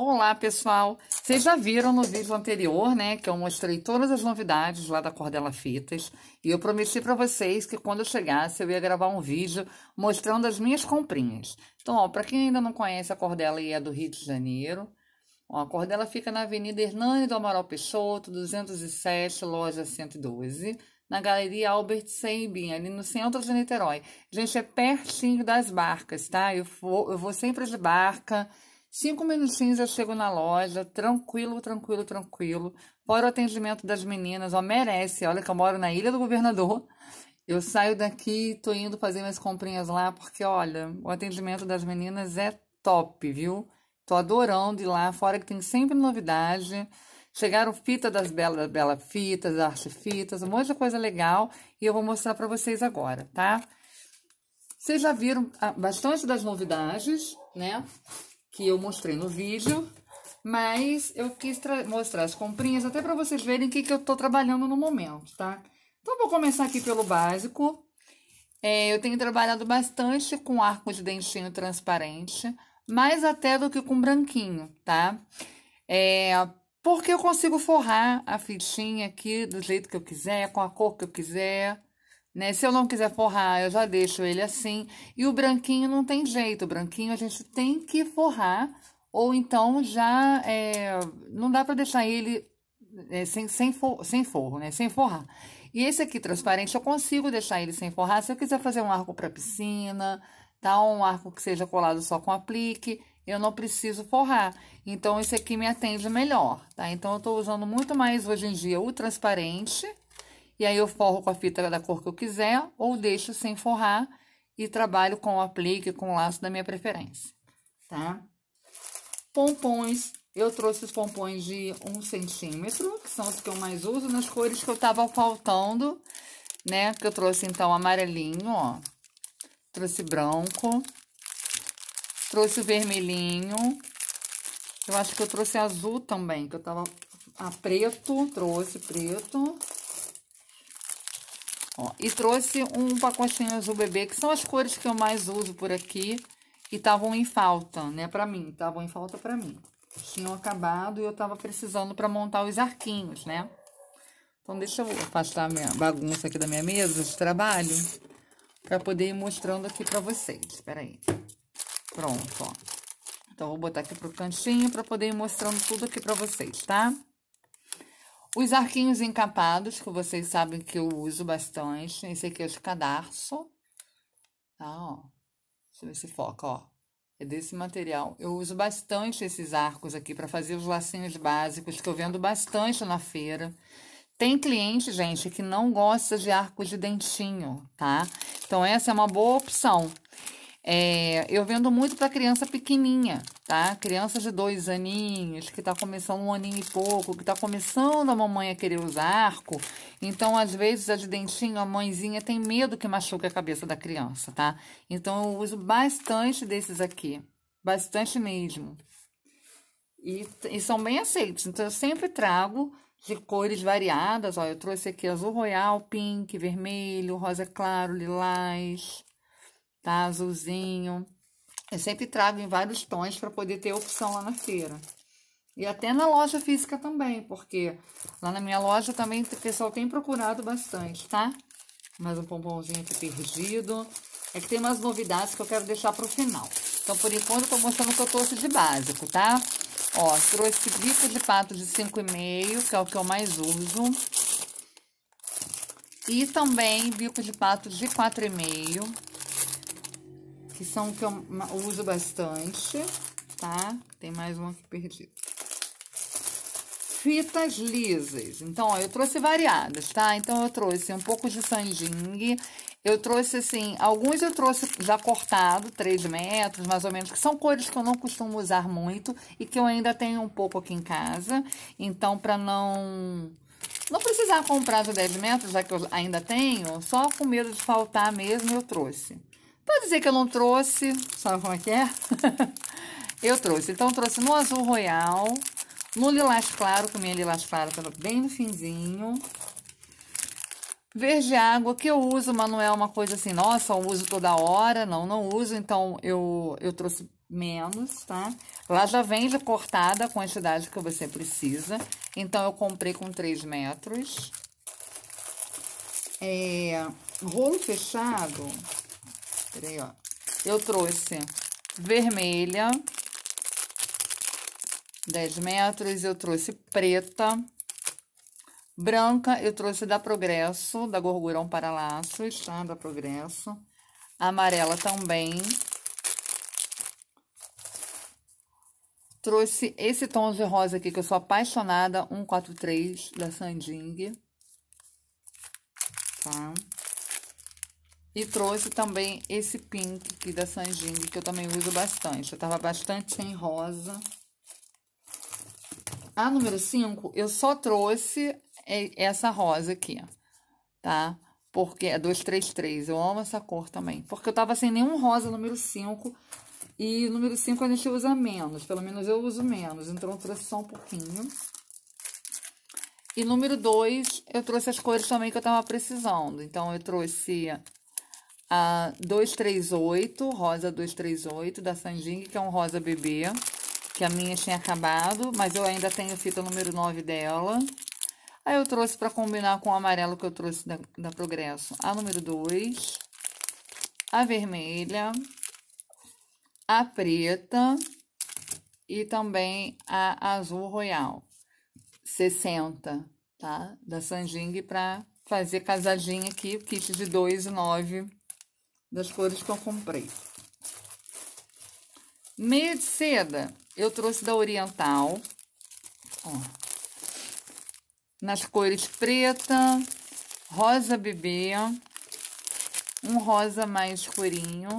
Olá, pessoal! Vocês já viram no vídeo anterior, né, que eu mostrei todas as novidades lá da Cordela Fitas. E eu prometi para vocês que quando eu chegasse eu ia gravar um vídeo mostrando as minhas comprinhas. Então, ó, para quem ainda não conhece a Cordela e é do Rio de Janeiro, ó, a Cordela fica na Avenida Hernani do Amaral Peixoto, 207, loja 112 na Galeria Albert Sabin, ali no centro de Niterói. Gente, é pertinho das barcas, tá? Eu vou, eu vou sempre de barca, Cinco minutinhos eu chego na loja, tranquilo, tranquilo, tranquilo. Fora o atendimento das meninas, ó, merece. Olha que eu moro na Ilha do Governador. Eu saio daqui, tô indo fazer minhas comprinhas lá, porque, olha, o atendimento das meninas é top, viu? Tô adorando ir lá, fora que tem sempre novidade. Chegaram fita das Bela, Bela Fitas, Arte Fitas, um monte de coisa legal. E eu vou mostrar para vocês agora, tá? Vocês já viram ah, bastante das novidades, né? Que eu mostrei no vídeo, mas eu quis mostrar as comprinhas até para vocês verem o que, que eu tô trabalhando no momento, tá? Então, vou começar aqui pelo básico. É, eu tenho trabalhado bastante com arco de dentinho transparente, mais até do que com branquinho, tá? É, porque eu consigo forrar a fitinha aqui do jeito que eu quiser, com a cor que eu quiser, né? Se eu não quiser forrar, eu já deixo ele assim. E o branquinho não tem jeito. O branquinho a gente tem que forrar. Ou então já é, não dá para deixar ele é, sem, sem, for, sem forro, né? Sem forrar. E esse aqui transparente eu consigo deixar ele sem forrar. Se eu quiser fazer um arco para piscina, tá? Um arco que seja colado só com aplique, eu não preciso forrar. Então, esse aqui me atende melhor, tá? Então, eu tô usando muito mais hoje em dia o transparente e aí eu forro com a fita da cor que eu quiser ou deixo sem forrar e trabalho com o aplique, com o laço da minha preferência, tá? Pompons, eu trouxe os pompons de um centímetro, que são os que eu mais uso, nas cores que eu tava faltando, né? Que eu trouxe, então, amarelinho, ó. Trouxe branco. Trouxe vermelhinho. Eu acho que eu trouxe azul também, que eu tava... Ah, preto, trouxe preto. Ó, e trouxe um pacotinho azul bebê, que são as cores que eu mais uso por aqui. E estavam em falta, né, pra mim. Estavam em falta pra mim. Tinham acabado e eu tava precisando pra montar os arquinhos, né? Então, deixa eu afastar a minha bagunça aqui da minha mesa de trabalho. Pra poder ir mostrando aqui pra vocês. Espera aí. Pronto, ó. Então, vou botar aqui pro cantinho pra poder ir mostrando tudo aqui pra vocês, tá? Os arquinhos encapados, que vocês sabem que eu uso bastante. Esse aqui é o de cadarço. Tá, ó. Deixa eu ver se foca, ó. É desse material. Eu uso bastante esses arcos aqui para fazer os lacinhos básicos, que eu vendo bastante na feira. Tem cliente, gente, que não gosta de arcos de dentinho, tá? Então, essa é uma boa opção. É, eu vendo muito para criança pequenininha, tá? Criança de dois aninhos, que tá começando um aninho e pouco, que tá começando a mamãe a querer usar arco. Então, às vezes, a de dentinho, a mãezinha tem medo que machuque a cabeça da criança, tá? Então, eu uso bastante desses aqui. Bastante mesmo. E, e são bem aceitos. Então, eu sempre trago de cores variadas. Ó, eu trouxe aqui azul royal, pink, vermelho, rosa claro, lilás tá? Azulzinho. Eu sempre trago em vários tons para poder ter opção lá na feira. E até na loja física também, porque lá na minha loja também o pessoal tem procurado bastante, tá? Mais um pompomzinho aqui perdido. É que tem umas novidades que eu quero deixar pro final. Então, por enquanto, eu tô mostrando o que eu trouxe de básico, tá? Ó, trouxe bico de pato de 5,5, que é o que eu mais uso. E também bico de pato de 4,5 que são que eu uso bastante, tá? Tem mais um aqui perdido. Fitas lisas. Então, ó, eu trouxe variadas, tá? Então, eu trouxe um pouco de sanding. Eu trouxe, assim, alguns eu trouxe já cortado, 3 metros, mais ou menos, que são cores que eu não costumo usar muito e que eu ainda tenho um pouco aqui em casa. Então, para não não precisar comprar de 10 metros, já que eu ainda tenho, só com medo de faltar mesmo, eu trouxe. Pode dizer que eu não trouxe, sabe como é que é? eu trouxe. Então, eu trouxe no azul royal, no lilás claro, que minha lilás claro tá bem no finzinho. Verde água, que eu uso, mas não é uma coisa assim, nossa, eu uso toda hora. Não, não uso. Então, eu, eu trouxe menos, tá? Lá já vem já cortada a quantidade que você precisa. Então, eu comprei com 3 metros. É, rolo fechado, peraí, ó. Eu trouxe vermelha, 10 metros. Eu trouxe preta, branca. Eu trouxe da Progresso, da Gorgurão para Laços, tá? Da Progresso. Amarela também. Trouxe esse tom de rosa aqui, que eu sou apaixonada, 143 da Sanding. Tá? E trouxe também esse pink aqui da Sanjing, que eu também uso bastante. Eu tava bastante em rosa. A número 5, eu só trouxe essa rosa aqui, tá? Porque é 233, eu amo essa cor também. Porque eu tava sem nenhum rosa número 5, e número 5 a gente usa menos, pelo menos eu uso menos, então eu trouxe só um pouquinho. E número 2, eu trouxe as cores também que eu tava precisando. Então, eu trouxe a 238, rosa 238 da Sanjing, que é um rosa bebê, que a minha tinha acabado, mas eu ainda tenho fita número 9 dela. Aí eu trouxe para combinar com o amarelo que eu trouxe da, da Progresso, a número 2, a vermelha, a preta e também a azul royal, 60, tá? Da Sanjing para fazer casadinha aqui, kit de 2 e 9 das cores que eu comprei. Meia de seda, eu trouxe da Oriental, ó, nas cores preta, rosa bebê, um rosa mais escurinho.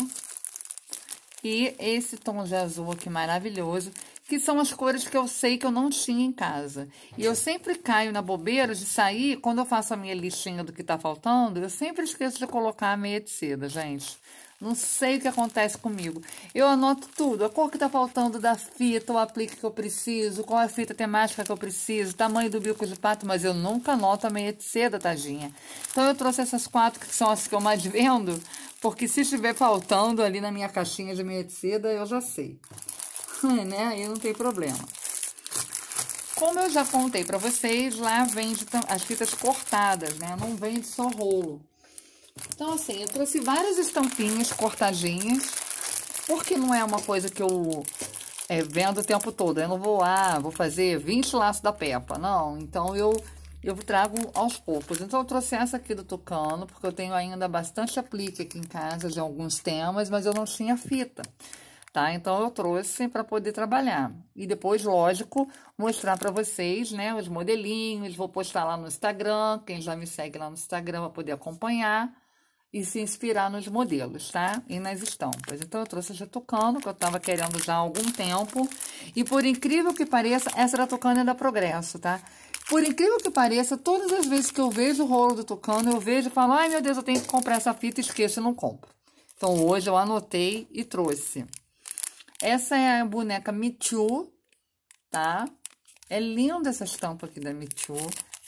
E esse tom de azul aqui maravilhoso, que são as cores que eu sei que eu não tinha em casa. E eu sempre caio na bobeira de sair, quando eu faço a minha listinha do que tá faltando, eu sempre esqueço de colocar a meia de seda, gente. Não sei o que acontece comigo. Eu anoto tudo, a cor que tá faltando da fita, o aplique que eu preciso, qual é a fita temática que eu preciso, tamanho do bico de pato, mas eu nunca anoto a meia de seda, tadinha. Então eu trouxe essas quatro que são as que eu mais vendo, porque se estiver faltando ali na minha caixinha de meia de seda, eu já sei. né? Aí não tem problema. Como eu já contei para vocês, lá vende as fitas cortadas, né? Não vende só rolo. Então, assim, eu trouxe várias estampinhas cortadinhas, porque não é uma coisa que eu é, vendo o tempo todo. Eu não vou, ah, vou fazer 20 laços da Peppa, não. Então, eu, eu trago aos poucos. Então, eu trouxe essa aqui do Tucano, porque eu tenho ainda bastante aplique aqui em casa de alguns temas, mas eu não tinha fita tá? Então, eu trouxe para poder trabalhar. E depois, lógico, mostrar para vocês, né, os modelinhos. Vou postar lá no Instagram, quem já me segue lá no Instagram vai poder acompanhar e se inspirar nos modelos, tá? E nas estampas. Então, eu trouxe essa Tucano, que eu tava querendo já há algum tempo. E por incrível que pareça, essa da Tucano é da Progresso, tá? Por incrível que pareça, todas as vezes que eu vejo o rolo do Tucano, eu vejo e falo, ai meu Deus, eu tenho que comprar essa fita, esqueço e não compro. Então, hoje eu anotei e trouxe. Essa é a boneca Michu, tá? É linda essa estampa aqui da Michu.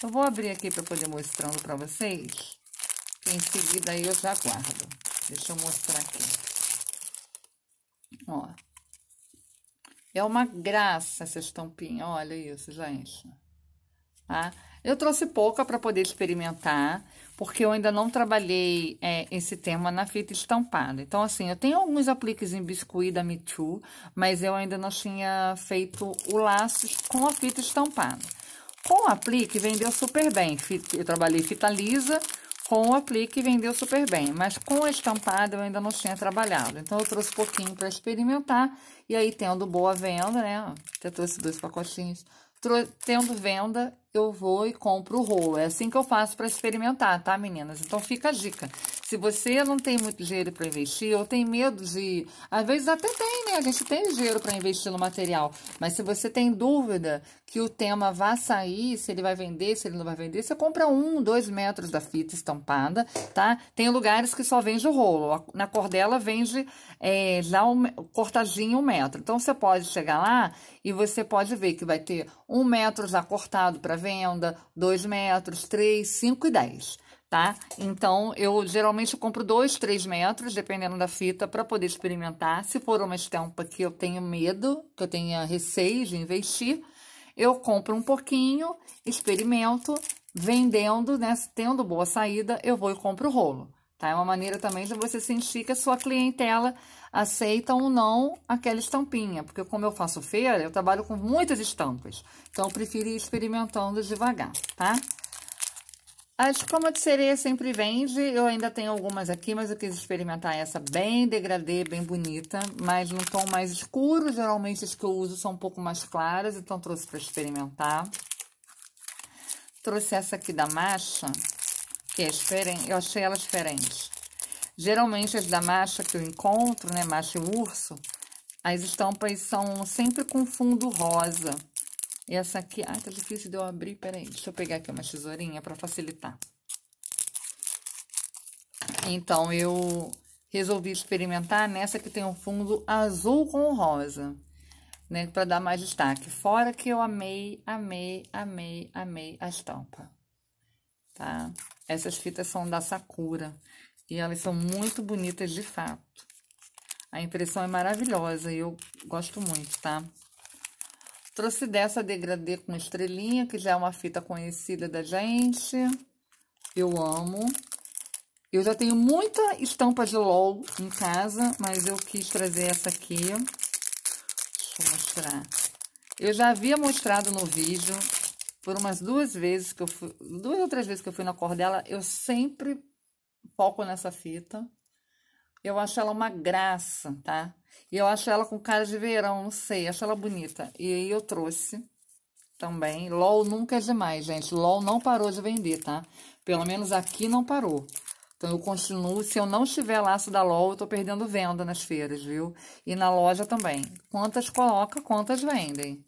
Eu vou abrir aqui para poder mostrando para vocês. Em seguida aí eu já guardo. Deixa eu mostrar aqui. Ó. É uma graça essa estampinha. Olha isso, gente. Tá? Eu trouxe pouca para poder experimentar, porque eu ainda não trabalhei é, esse tema na fita estampada. Então, assim, eu tenho alguns apliques em biscuit da Me Too, mas eu ainda não tinha feito o laço com a fita estampada. Com o aplique, vendeu super bem. Eu trabalhei fita lisa, com o aplique vendeu super bem, mas com a estampada eu ainda não tinha trabalhado. Então, eu trouxe pouquinho para experimentar, e aí, tendo boa venda, né? Eu trouxe dois pacotinhos tendo venda, eu vou e compro o rolo. É assim que eu faço para experimentar, tá, meninas? Então fica a dica. Se você não tem muito dinheiro para investir, ou tem medo de. Às vezes até tem, né? A gente tem dinheiro para investir no material. Mas se você tem dúvida que o tema vai sair, se ele vai vender, se ele não vai vender, você compra um, dois metros da fita estampada, tá? Tem lugares que só vende o rolo. Na Cordela vende é, já um, cortadinho um metro. Então você pode chegar lá e você pode ver que vai ter um metro já cortado para venda, dois metros, três, cinco e dez tá? Então, eu geralmente compro dois, três metros, dependendo da fita, para poder experimentar. Se for uma estampa que eu tenho medo, que eu tenha receio de investir, eu compro um pouquinho, experimento, vendendo, né? Tendo boa saída, eu vou e compro o rolo. Tá? É uma maneira também de você sentir que a sua clientela aceita ou não aquela estampinha. Porque como eu faço feira, eu trabalho com muitas estampas. Então, eu prefiro ir experimentando devagar, tá? A escama de sereia sempre vende, eu ainda tenho algumas aqui, mas eu quis experimentar essa bem degradê, bem bonita, mas num tom mais escuro, geralmente as que eu uso são um pouco mais claras, então trouxe para experimentar. Trouxe essa aqui da Macha, que é diferente, eu achei ela diferente. Geralmente as da Macha que eu encontro, né, Macha e Urso, as estampas são sempre com fundo rosa. Essa aqui, ai, tá difícil de eu abrir, peraí, deixa eu pegar aqui uma tesourinha para facilitar. Então, eu resolvi experimentar nessa que tem um fundo azul com rosa, né, para dar mais destaque. Fora que eu amei, amei, amei, amei a estampa, tá? Essas fitas são da Sakura e elas são muito bonitas de fato. A impressão é maravilhosa e eu gosto muito, tá? Trouxe dessa degradê com estrelinha, que já é uma fita conhecida da gente. Eu amo. Eu já tenho muita estampa de LOL em casa, mas eu quis trazer essa aqui. Deixa eu mostrar. Eu já havia mostrado no vídeo, por umas duas vezes que eu fui, duas ou três vezes que eu fui na cor dela, eu sempre foco nessa fita. Eu acho ela uma graça, tá? E eu acho ela com cara de verão, não sei, acho ela bonita. E aí eu trouxe também. LOL nunca é demais, gente. LOL não parou de vender, tá? Pelo menos aqui não parou. Então, eu continuo. Se eu não estiver laço da LOL, eu tô perdendo venda nas feiras, viu? E na loja também. Quantas coloca, quantas vendem.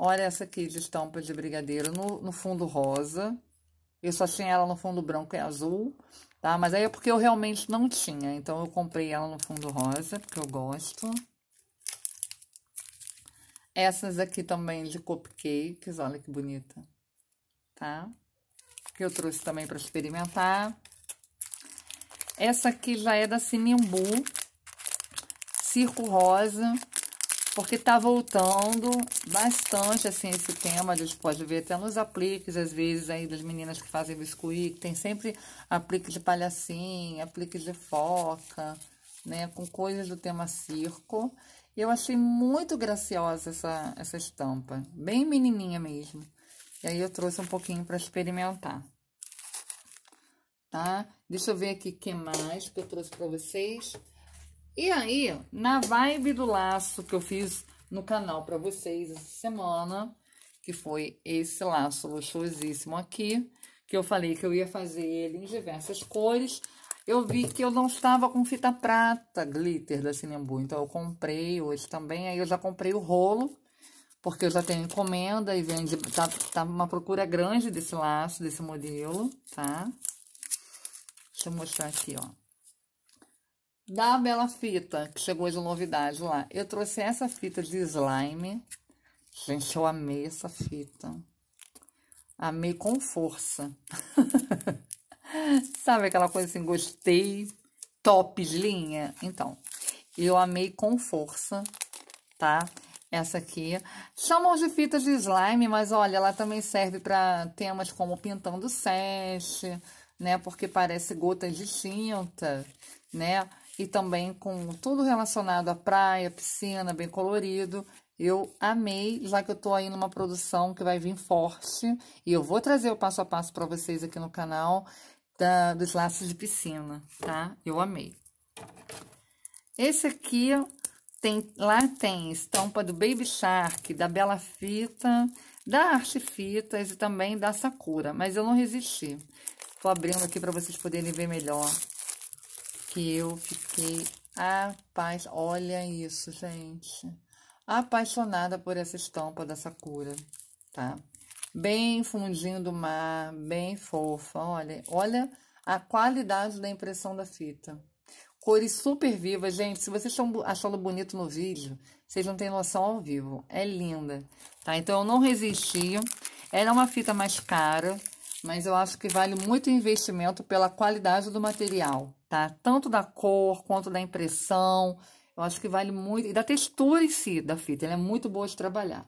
Olha essa aqui de estampa de brigadeiro no, no fundo rosa. Eu só tinha ela no fundo branco e azul tá? Mas aí é porque eu realmente não tinha, então eu comprei ela no fundo rosa, porque eu gosto. Essas aqui também de cupcakes, olha que bonita, tá? Que eu trouxe também para experimentar. Essa aqui já é da Sinimbu, Circo Rosa porque tá voltando bastante, assim, esse tema, a gente pode ver até nos apliques, às vezes, aí, das meninas que fazem biscuit, tem sempre aplique de palhacinha, aplique de foca, né, com coisas do tema circo. Eu achei muito graciosa essa, essa estampa, bem menininha mesmo. E aí, eu trouxe um pouquinho para experimentar. Tá? Deixa eu ver aqui o que mais que eu trouxe para vocês. E aí, na vibe do laço que eu fiz no canal para vocês essa semana, que foi esse laço luxuosíssimo aqui, que eu falei que eu ia fazer ele em diversas cores, eu vi que eu não estava com fita prata glitter da Cinembu, então eu comprei hoje também, aí eu já comprei o rolo, porque eu já tenho encomenda e vende, tá, tá uma procura grande desse laço, desse modelo, tá? Deixa eu mostrar aqui, ó da Bela Fita, que chegou de novidade lá. Eu trouxe essa fita de slime. Gente, eu amei essa fita. Amei com força. Sabe aquela coisa assim, gostei, top linha? Então, eu amei com força, tá? Essa aqui. Chamam de fitas de slime, mas olha, ela também serve para temas como pintando sete, né? Porque parece gotas de tinta, né? E também com tudo relacionado à praia, piscina, bem colorido. Eu amei, já que eu tô aí numa produção que vai vir forte. E eu vou trazer o passo a passo para vocês aqui no canal da, dos laços de piscina, tá? Eu amei. Esse aqui tem, lá tem estampa do Baby Shark, da Bela Fita, da Arte Fitas e também da Sakura. Mas eu não resisti. Tô abrindo aqui para vocês poderem ver melhor que eu fiquei apaz... Olha isso, gente. Apaixonada por essa estampa da Sakura, tá? Bem fundinho do mar, bem fofa. Olha, olha a qualidade da impressão da fita. Cores super vivas, gente. Se vocês estão achando bonito no vídeo, vocês não têm noção ao vivo. É linda, tá? Então, eu não resisti. Ela é uma fita mais cara, mas eu acho que vale muito investimento pela qualidade do material, tá? Tanto da cor quanto da impressão. Eu acho que vale muito. E da textura em si da fita, ela é muito boa de trabalhar,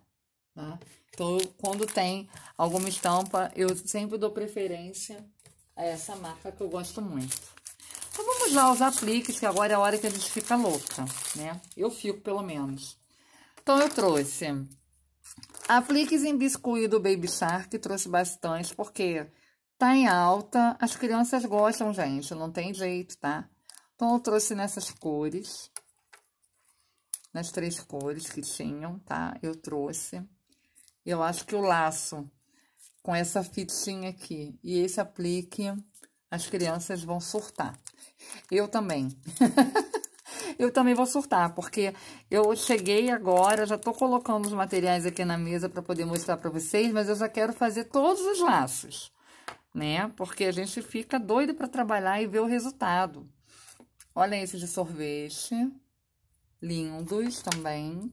tá? Então, quando tem alguma estampa, eu sempre dou preferência a essa marca que eu gosto muito. Então, vamos lá os apliques, que agora é a hora que a gente fica louca, né? Eu fico, pelo menos. Então, eu trouxe apliques em biscuit do Baby Shark, trouxe bastante, porque tá em alta, as crianças gostam, gente, não tem jeito, tá? Então, eu trouxe nessas cores, nas três cores que tinham, tá? Eu trouxe. Eu acho que o laço com essa fitinha aqui e esse aplique, as crianças vão surtar. Eu também. eu também vou surtar, porque eu cheguei agora, já tô colocando os materiais aqui na mesa para poder mostrar para vocês, mas eu já quero fazer todos os laços, né? Porque a gente fica doido para trabalhar e ver o resultado. Olha esse de sorvete, lindos também.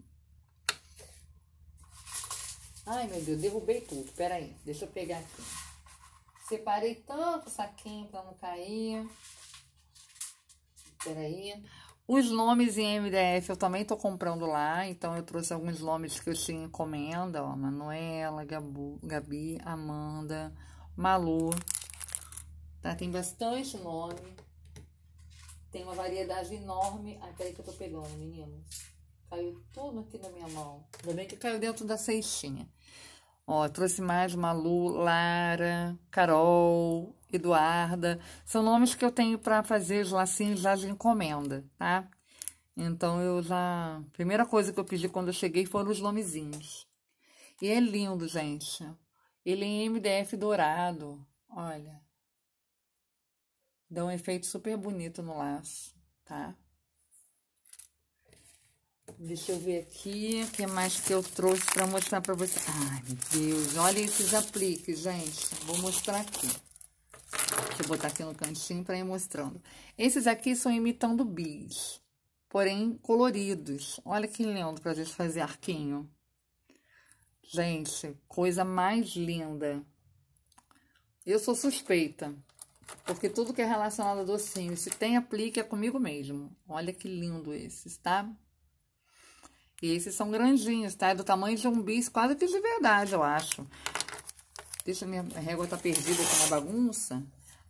Ai, meu Deus, derrubei tudo. Pera aí, deixa eu pegar aqui. Separei tanto saquinho para não cair. Pera aí. Os nomes em MDF eu também tô comprando lá, então eu trouxe alguns nomes que eu tinha encomenda, ó, Manuela, Gabu, Gabi, Amanda, Malu, tá? Tem bastante nome, tem uma variedade enorme, até que eu tô pegando, meninos. Caiu tudo aqui na minha mão. Ainda bem que caiu dentro da cestinha. Ó, trouxe mais Malu, Lara, Carol, Eduarda. São nomes que eu tenho para fazer os lacinhos já de encomenda, tá? Então, eu já... Primeira coisa que eu pedi quando eu cheguei foram os nomezinhos. E é lindo, gente. Ele é em MDF dourado. Olha. Dá um efeito super bonito no laço, tá? Deixa eu ver aqui, o que mais que eu trouxe para mostrar para você. Ai, meu Deus, olha esses apliques, gente. Vou mostrar aqui. Deixa eu botar aqui no cantinho para ir mostrando. Esses aqui são imitando bis, porém coloridos. Olha que lindo para a gente fazer arquinho. Gente, coisa mais linda. Eu sou suspeita, porque tudo que é relacionado a docinho, se tem aplique, é comigo mesmo. Olha que lindo esses, tá? E esses são grandinhos, tá? É do tamanho de um bis, quase que de verdade, eu acho. Deixa minha régua tá perdida aqui na bagunça.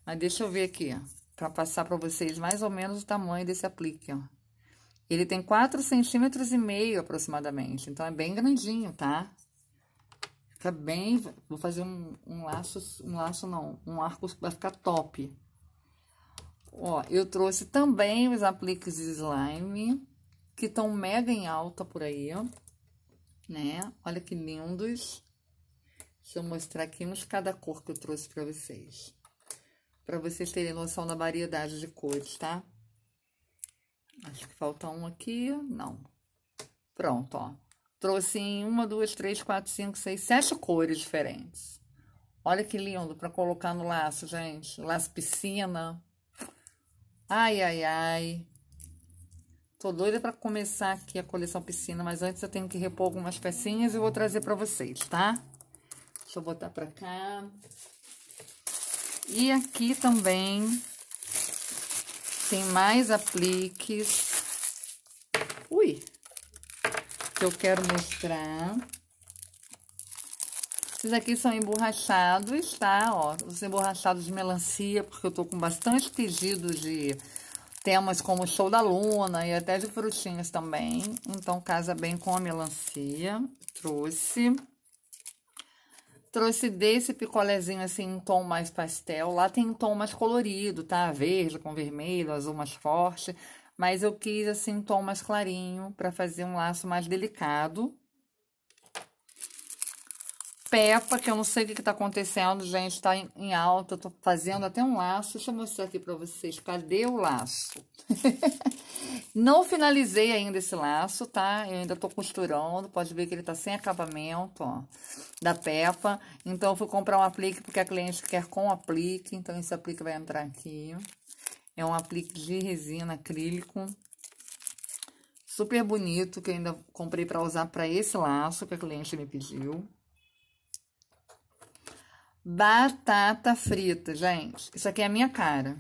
Mas deixa eu ver aqui, ó. Pra passar pra vocês mais ou menos o tamanho desse aplique, ó. Ele tem 4 centímetros e meio aproximadamente. Então, é bem grandinho, tá? Fica bem... Vou fazer um, um laço... Um laço não. Um arco vai ficar top. Ó, eu trouxe também os apliques de slime que estão mega em alta por aí, ó, né? Olha que lindos. Deixa eu mostrar aqui uns cada cor que eu trouxe para vocês. Para vocês terem noção da variedade de cores, tá? Acho que falta um aqui. Não. Pronto, ó. Trouxe em uma, duas, três, quatro, cinco, seis, sete cores diferentes. Olha que lindo para colocar no laço, gente. Laço piscina. Ai, ai, ai. Tô doida para começar aqui a coleção piscina, mas antes eu tenho que repor algumas pecinhas e vou trazer para vocês, tá? Deixa eu botar para cá. E aqui também tem mais apliques. Ui! Que eu quero mostrar. Esses aqui são emborrachados, tá? Ó, os emborrachados de melancia, porque eu tô com bastante pedido de temas como show da luna e até de frutinhas também. Então, casa bem com a melancia. Trouxe. Trouxe desse picolézinho assim, em tom mais pastel. Lá tem um tom mais colorido, tá? Verde com vermelho, azul mais forte. Mas eu quis, assim, um tom mais clarinho para fazer um laço mais delicado. Peppa, que eu não sei o que, que tá acontecendo, gente, tá em, em alta, eu tô fazendo até um laço. Deixa eu mostrar aqui pra vocês, cadê o laço? não finalizei ainda esse laço, tá? Eu ainda tô costurando, pode ver que ele tá sem acabamento, ó, da Peppa. Então, eu fui comprar um aplique, porque a cliente quer com aplique, então esse aplique vai entrar aqui. É um aplique de resina acrílico. Super bonito, que eu ainda comprei pra usar pra esse laço que a cliente me pediu. Batata frita, gente. Isso aqui é a minha cara.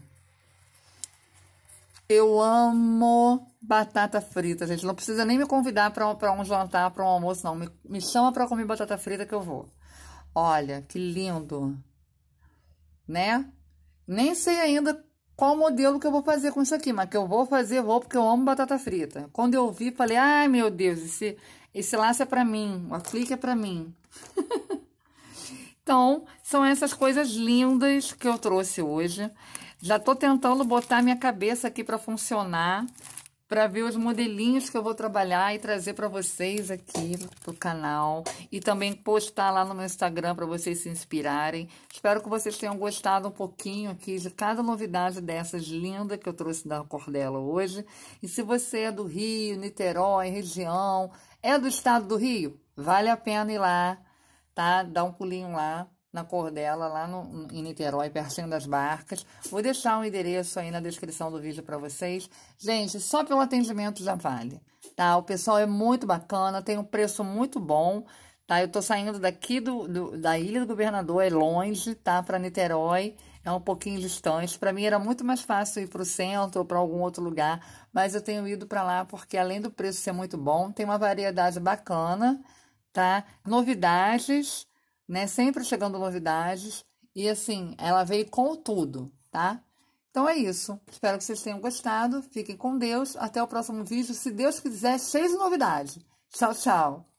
Eu amo batata frita, gente. Não precisa nem me convidar para um jantar, para um almoço, não. Me, me chama para comer batata frita que eu vou. Olha, que lindo. Né? Nem sei ainda qual modelo que eu vou fazer com isso aqui, mas que eu vou fazer, vou, porque eu amo batata frita. Quando eu vi, falei, ai meu Deus, esse, esse laço é para mim, o aplique é para mim. então, são essas coisas lindas que eu trouxe hoje. Já tô tentando botar minha cabeça aqui para funcionar, para ver os modelinhos que eu vou trabalhar e trazer para vocês aqui pro canal e também postar lá no meu Instagram para vocês se inspirarem. Espero que vocês tenham gostado um pouquinho aqui de cada novidade dessas lindas que eu trouxe da Cordela hoje. E se você é do Rio, Niterói, região, é do estado do Rio, vale a pena ir lá, tá? Dar um pulinho lá na Cordela, lá no, em Niterói, pertinho das barcas. Vou deixar um endereço aí na descrição do vídeo para vocês. Gente, só pelo atendimento já vale, tá? O pessoal é muito bacana, tem um preço muito bom, tá? Eu tô saindo daqui do, do da Ilha do Governador, é longe, tá? Para Niterói, é um pouquinho distante. Para mim era muito mais fácil ir para o centro ou para algum outro lugar, mas eu tenho ido para lá porque além do preço ser muito bom, tem uma variedade bacana, tá? Novidades né? Sempre chegando novidades. E assim, ela veio com tudo, tá? Então é isso. Espero que vocês tenham gostado. Fiquem com Deus. Até o próximo vídeo. Se Deus quiser, cheio de novidade. Tchau, tchau.